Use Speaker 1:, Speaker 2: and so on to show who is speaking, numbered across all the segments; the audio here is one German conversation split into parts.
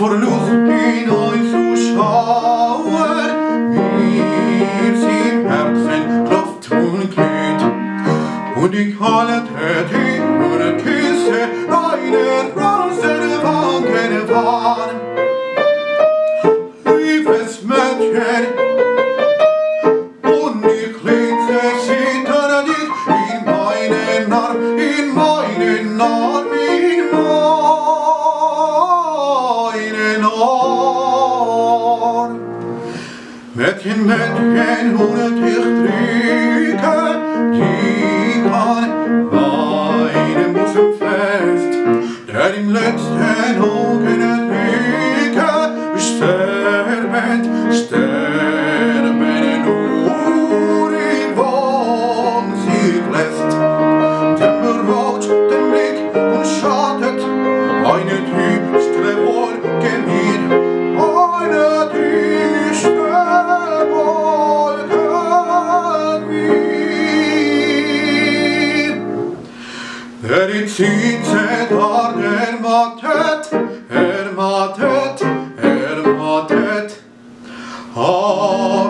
Speaker 1: vor Luft in euch zu schauen. Mir's im Herzen klopft und glüht. Und ich halte die und küsse deine Rosenwangen warm. Liebes Mädchen, und ich lege sie dann dich in meinen Arm, in meinen Arm. Ken människan hon att stryka die kann weinen, muss bussen fest der im letzten
Speaker 2: Hoge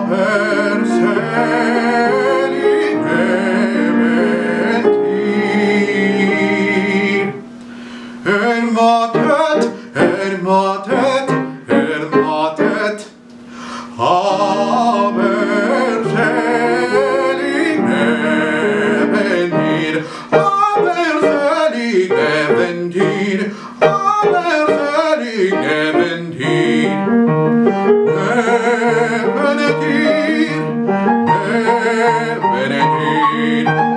Speaker 2: per
Speaker 1: se Benedictine, Benedictine.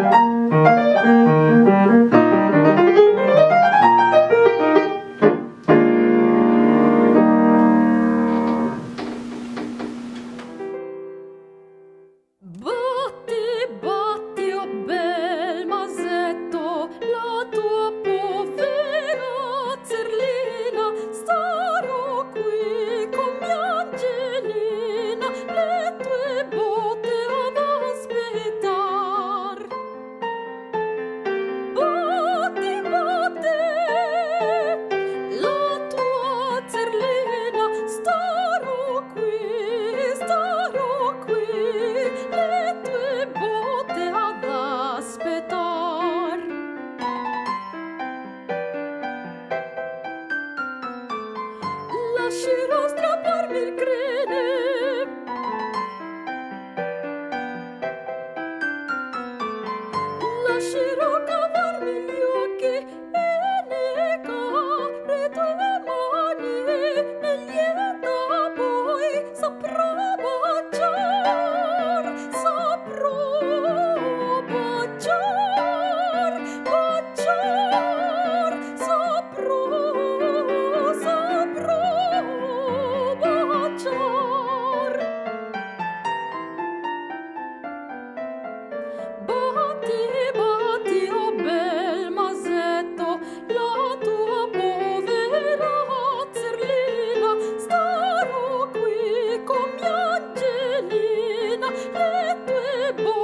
Speaker 1: boy.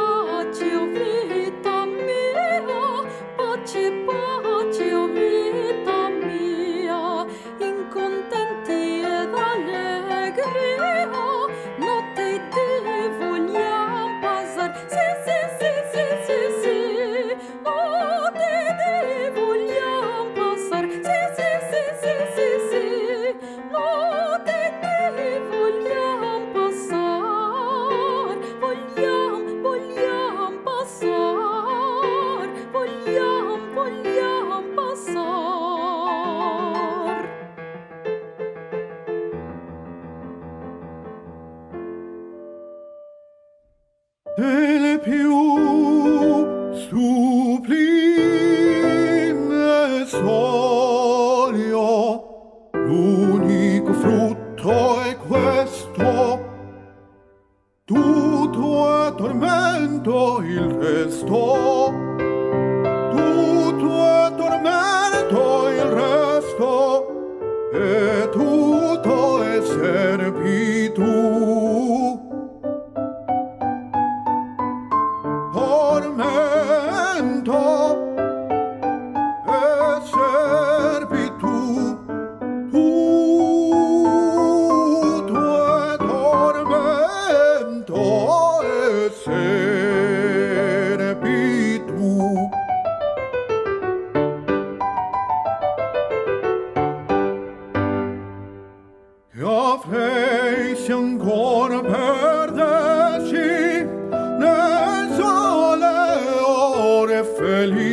Speaker 1: poco frutto è questo, tutto è tormento il resto.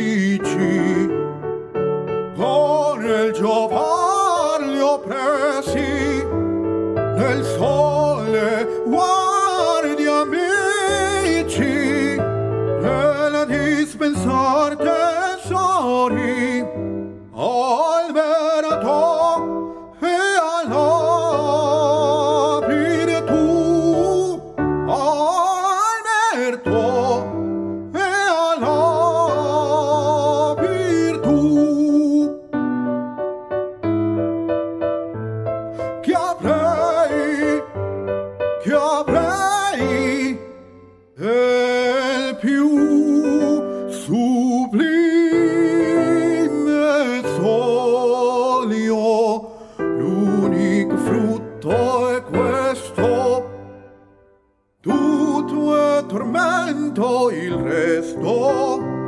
Speaker 1: radici con il giovan li oppressi nel sole
Speaker 2: tormento il resto.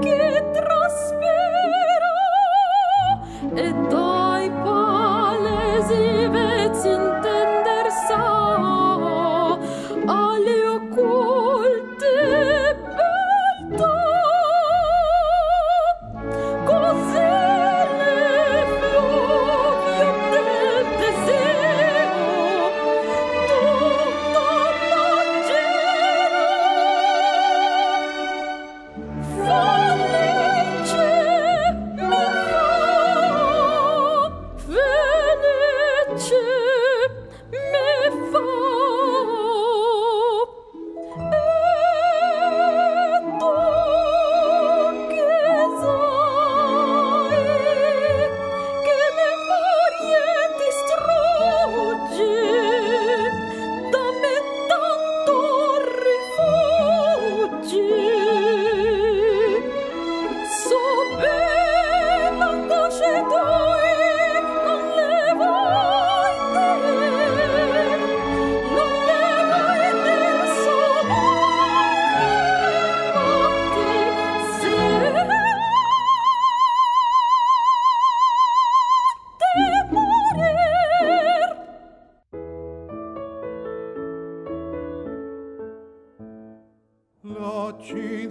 Speaker 2: que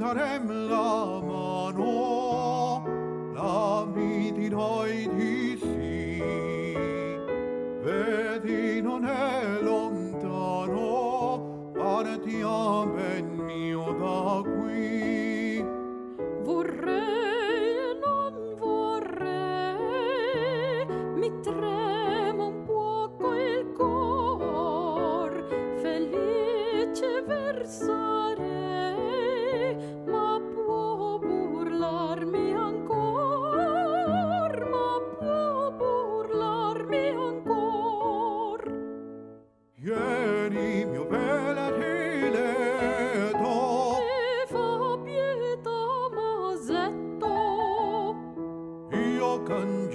Speaker 1: koremlor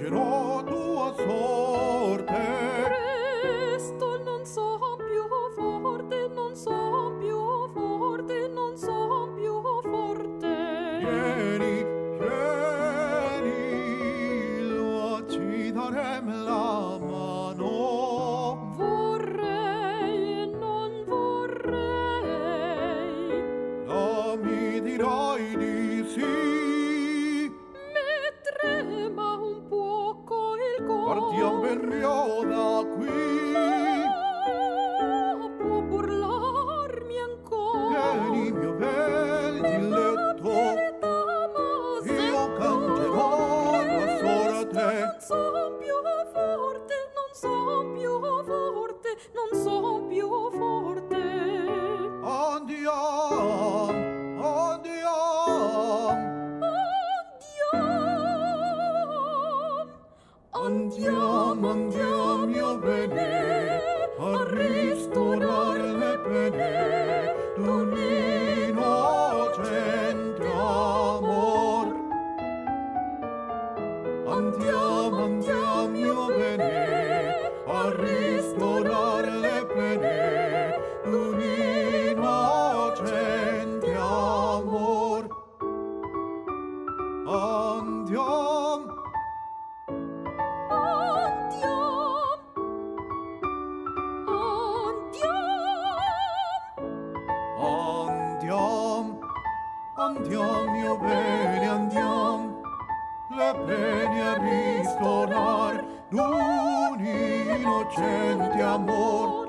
Speaker 1: conoscerò tua sorte.
Speaker 2: Presto non so più forte, non so più forte, non so più forte.
Speaker 1: Vieni, vieni, lo ci darem la mano.
Speaker 2: Vorrei, non vorrei.
Speaker 1: No, mi dirai di sì. d'un inocente amor.